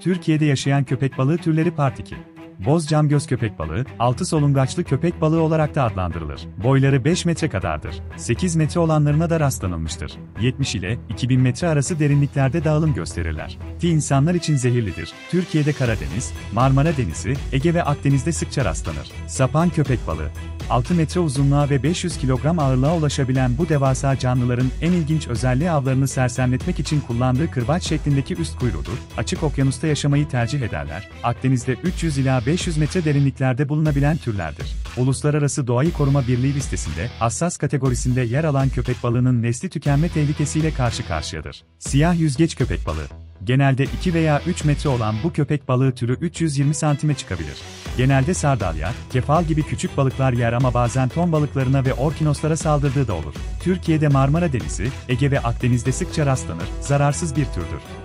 Türkiye'de yaşayan köpek balığı türleri Part 2. Boz camgöz köpek balığı, altı solungaçlı köpek balığı olarak da adlandırılır. Boyları 5 metre kadardır. 8 metre olanlarına da rastlanılmıştır. 70 ile 2000 metre arası derinliklerde dağılım gösterirler. Ti insanlar için zehirlidir. Türkiye'de Karadeniz, Marmara Denizi, Ege ve Akdeniz'de sıkça rastlanır. Sapan köpek balığı 6 metre uzunluğa ve 500 kilogram ağırlığa ulaşabilen bu devasa canlıların en ilginç özelliği avlarını sersemletmek için kullandığı kırbaç şeklindeki üst kuyruğudur. Açık okyanusta yaşamayı tercih ederler. Akdeniz'de 300 ila 500 metre derinliklerde bulunabilen türlerdir. Uluslararası Doğayı Koruma Birliği listesinde hassas kategorisinde yer alan köpek balığının nesli tükenme tehlikesiyle karşı karşıyadır. Siyah yüzgeç köpek balığı Genelde 2 veya 3 metre olan bu köpek balığı türü 320 santime çıkabilir. Genelde sardalya, kefal gibi küçük balıklar yer ama bazen ton balıklarına ve orkinoslara saldırdığı da olur. Türkiye'de Marmara Denizi, Ege ve Akdeniz'de sıkça rastlanır, zararsız bir türdür.